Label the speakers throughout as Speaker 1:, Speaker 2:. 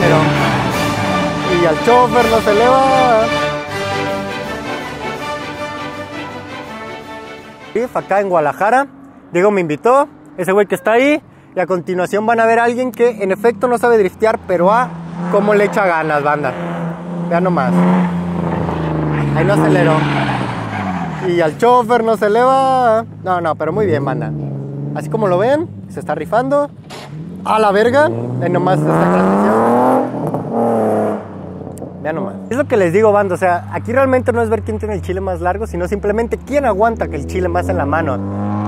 Speaker 1: Pero, y al chofer no se eleva. Acá en Guadalajara, Diego me invitó, ese güey que está ahí, y a continuación van a ver a alguien que en efecto no sabe driftear, pero a cómo le echa ganas, banda. Vean nomás. Ahí no aceleró. Y al chofer no se eleva. No, no, pero muy bien, banda. Así como lo ven, se está rifando. A la verga. Ahí nomás esta transmisión. Vean nomás. Es lo que les digo, banda. O sea, aquí realmente no es ver quién tiene el chile más largo, sino simplemente quién aguanta que el chile más en la mano.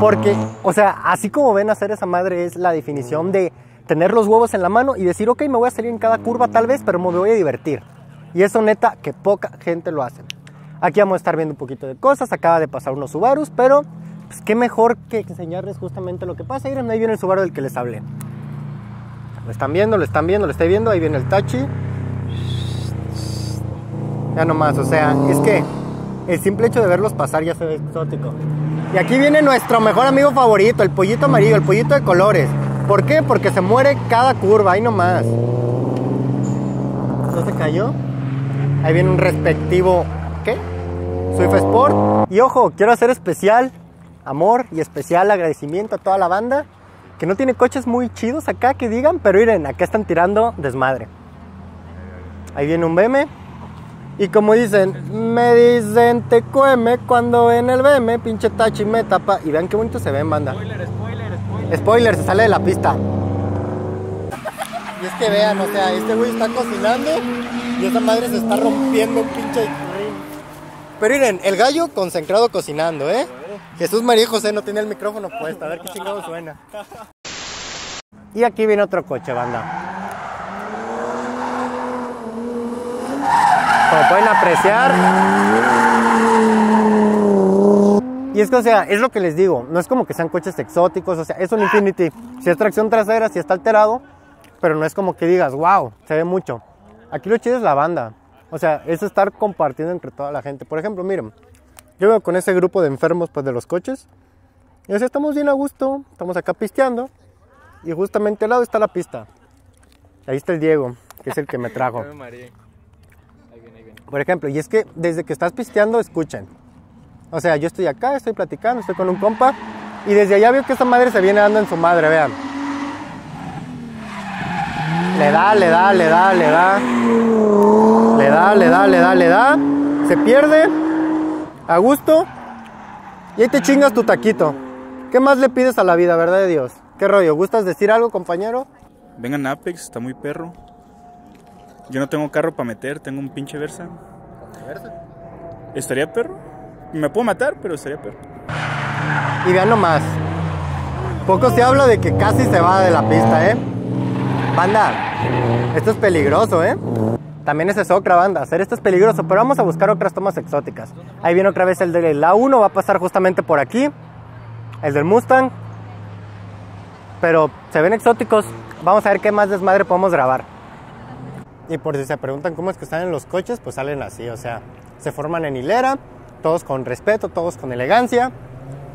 Speaker 1: Porque, o sea, así como ven hacer esa madre es la definición de tener los huevos en la mano y decir, ok, me voy a salir en cada curva tal vez, pero me voy a divertir. Y eso neta que poca gente lo hace. Aquí vamos a estar viendo un poquito de cosas, acaba de pasar unos Subarus, pero pues qué mejor que enseñarles justamente lo que pasa. Miren, ahí viene el Subaru del que les hablé. Lo están viendo, lo están viendo, lo estoy viendo, ahí viene el Tachi. Ya nomás, o sea, es que el simple hecho de verlos pasar ya se ve exótico. Y aquí viene nuestro mejor amigo favorito, el pollito amarillo, el pollito de colores. ¿Por qué? Porque se muere cada curva, ahí nomás. ¿No se cayó? Ahí viene un respectivo, ¿qué? Swift Sport. Y ojo, quiero hacer especial amor y especial agradecimiento a toda la banda que no tiene coches muy chidos acá que digan, pero miren, acá están tirando desmadre. Ahí viene un BM. Y como dicen, me dicen te cueme cuando en el BM, pinche tachi me tapa. Y vean qué bonito se ven, banda.
Speaker 2: Spoiler, spoiler, spoiler.
Speaker 1: Spoiler, se sale de la pista. Y es que vean, o sea, este güey está cocinando y esa madre se está rompiendo un pinche ring. Pero miren, el gallo concentrado cocinando, ¿eh? Jesús María José no tiene el micrófono puesto, a ver qué chingado suena. Y aquí viene otro coche, banda. Como pueden apreciar. Y es que, o sea, es lo que les digo, no es como que sean coches exóticos, o sea, es un Infinity. Si es tracción trasera, si está alterado, pero no es como que digas, wow, se ve mucho. Aquí lo chido es la banda. O sea, es estar compartiendo entre toda la gente. Por ejemplo, miren, yo veo con ese grupo de enfermos pues, de los coches. Y sea, estamos bien a gusto, estamos acá pisteando. Y justamente al lado está la pista. Ahí está el Diego, que es el que me trajo.
Speaker 2: Ya me mareé. Ahí viene, ahí viene.
Speaker 1: Por ejemplo, y es que desde que estás pisteando, escuchen. O sea, yo estoy acá, estoy platicando, estoy con un compa. Y desde allá veo que esta madre se viene dando en su madre, vean. Le da, le da, le da, le da. Le da, le da, le da, le da. Se pierde. A gusto. Y ahí te chingas tu taquito. ¿Qué más le pides a la vida, verdad de Dios? ¿Qué rollo? ¿Gustas decir algo, compañero?
Speaker 3: Vengan a Apex, está muy perro. Yo no tengo carro para meter, tengo un pinche Versa. ¿Estaría perro? Me puedo matar, pero estaría perro.
Speaker 1: Y vean nomás. Poco se habla de que casi se va de la pista, ¿eh? Banda, esto es peligroso, ¿eh? También ese es otra banda. Hacer esto es peligroso, pero vamos a buscar otras tomas exóticas. Ahí viene otra vez el de la 1, va a pasar justamente por aquí. El del Mustang. Pero se ven exóticos. Vamos a ver qué más desmadre podemos grabar. Y por si se preguntan cómo es que salen los coches, pues salen así, o sea, se forman en hilera, todos con respeto, todos con elegancia.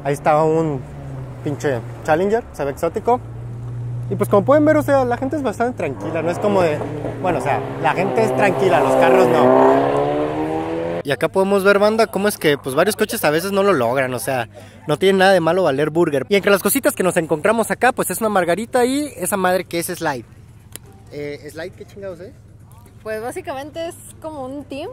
Speaker 1: Ahí está un pinche Challenger, se ve exótico. Y pues como pueden ver, o sea, la gente es bastante tranquila, no es como de... Bueno, o sea, la gente es tranquila, los carros no. Y acá podemos ver, banda, cómo es que pues varios coches a veces no lo logran, o sea, no tiene nada de malo valer burger. Y entre las cositas que nos encontramos acá, pues es una margarita y esa madre que es Slide. Eh, ¿Slide qué chingados es?
Speaker 4: Pues básicamente es como un team.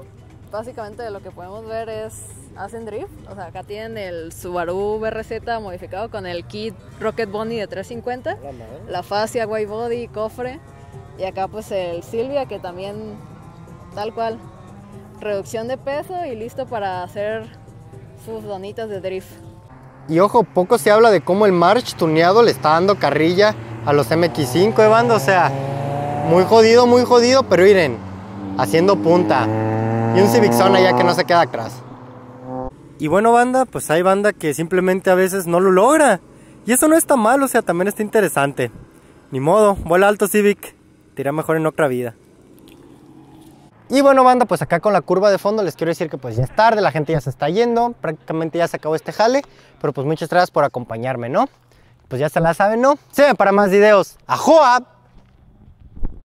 Speaker 4: Básicamente lo que podemos ver es hacen drift. O sea, acá tienen el Subaru BRZ modificado con el kit Rocket Bunny de 350,
Speaker 1: La
Speaker 4: la fascia white body, cofre y acá pues el Silvia que también tal cual reducción de peso y listo para hacer sus donitas de drift.
Speaker 1: Y ojo, poco se habla de cómo el March tuneado le está dando carrilla a los MX5 de banda, o sea, muy jodido, muy jodido, pero miren, haciendo punta. Y un Civic Zone allá que no se queda atrás. Y bueno, banda, pues hay banda que simplemente a veces no lo logra. Y eso no está mal, o sea, también está interesante. Ni modo, vuela alto Civic, te irá mejor en otra vida. Y bueno, banda, pues acá con la curva de fondo les quiero decir que pues ya es tarde, la gente ya se está yendo, prácticamente ya se acabó este jale, pero pues muchas gracias por acompañarme, ¿no? Pues ya se la saben, ¿no? Se ven para más videos. ¡Ajoa!